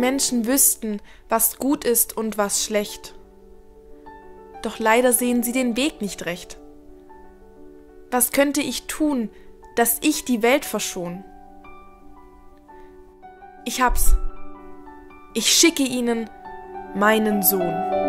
Menschen wüssten, was gut ist und was schlecht. Doch leider sehen sie den Weg nicht recht. Was könnte ich tun, dass ich die Welt verschon? Ich hab's. Ich schicke ihnen meinen Sohn.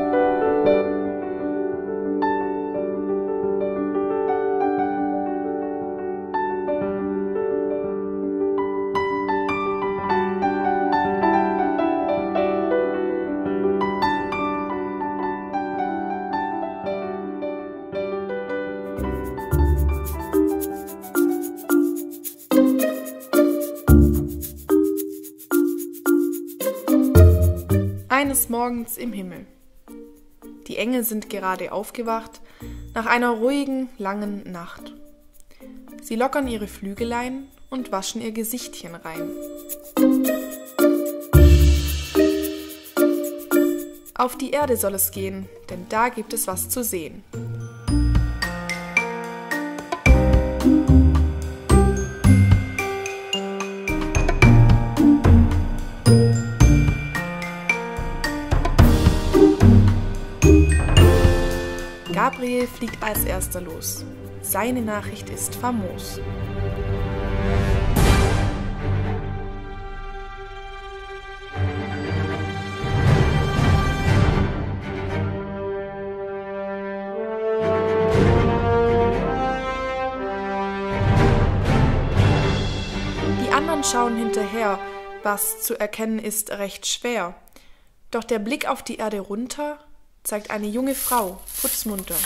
Eines Morgens im Himmel. Die Engel sind gerade aufgewacht nach einer ruhigen, langen Nacht. Sie lockern ihre Flügelein und waschen ihr Gesichtchen rein. Auf die Erde soll es gehen, denn da gibt es was zu sehen. Gabriel fliegt als erster los. Seine Nachricht ist famos. Die anderen schauen hinterher, was zu erkennen ist recht schwer. Doch der Blick auf die Erde runter zeigt eine junge Frau, putzmunter,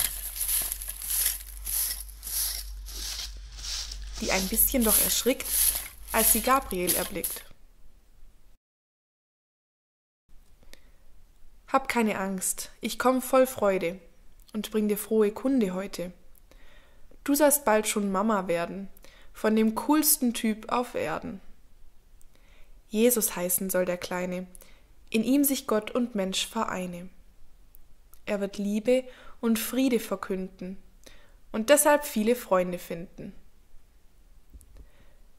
die ein bisschen doch erschrickt, als sie Gabriel erblickt. Hab keine Angst, ich komm voll Freude und bring dir frohe Kunde heute. Du sollst bald schon Mama werden, von dem coolsten Typ auf Erden. Jesus heißen soll der Kleine, in ihm sich Gott und Mensch vereine. Er wird Liebe und Friede verkünden und deshalb viele Freunde finden.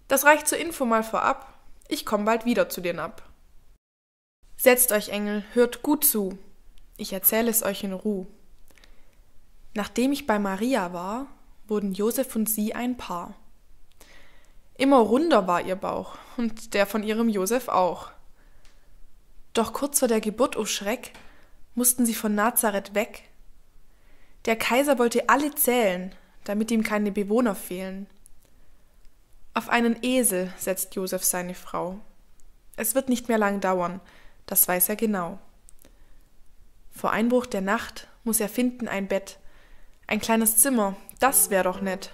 Das reicht zur Info mal vorab. Ich komm bald wieder zu dir ab. Setzt euch, Engel, hört gut zu. Ich erzähle es euch in Ruhe. Nachdem ich bei Maria war, wurden Josef und sie ein Paar. Immer runder war ihr Bauch und der von ihrem Josef auch. Doch kurz vor der Geburt, o oh Schreck, mussten sie von Nazareth weg. Der Kaiser wollte alle zählen, damit ihm keine Bewohner fehlen. Auf einen Esel setzt Josef seine Frau. Es wird nicht mehr lang dauern, das weiß er genau. Vor Einbruch der Nacht muss er finden ein Bett, ein kleines Zimmer, das wär doch nett.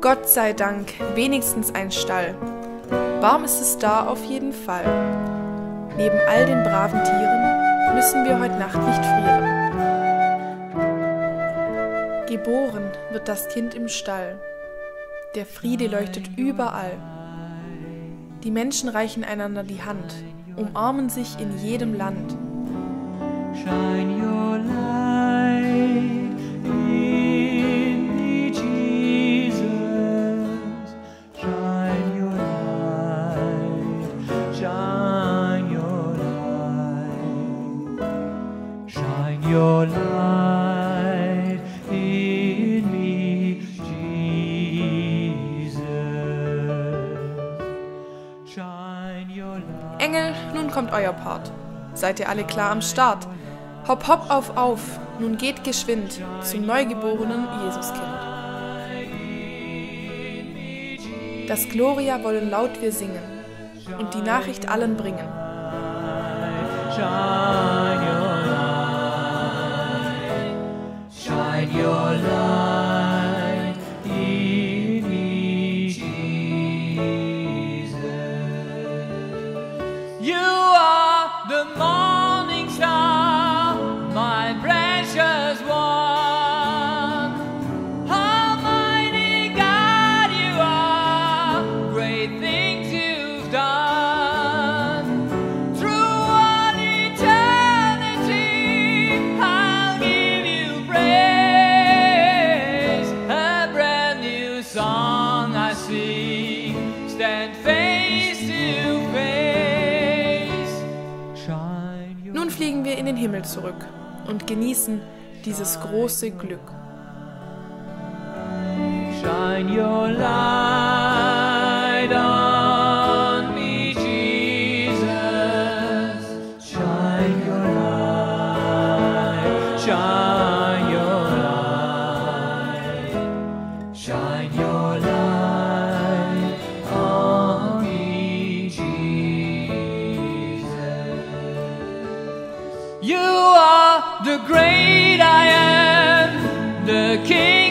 Gott sei Dank, wenigstens ein Stall. Warm ist es da auf jeden Fall. Neben all den braven Tieren müssen wir heute Nacht nicht frieren. Geboren wird das Kind im Stall. Der Friede leuchtet überall. Die Menschen reichen einander die Hand, umarmen sich in jedem Land. Shine your light Engel, nun kommt euer Part. Seid ihr alle klar am Start? Hopp, hopp, auf, auf, nun geht geschwind zum neugeborenen Jesuskind. Das Gloria wollen laut wir singen und die Nachricht allen bringen. Shine Himmel zurück und genießen dieses große Glück. Shine your light on me, Jesus. Shine your light, shine You are the great I am, the King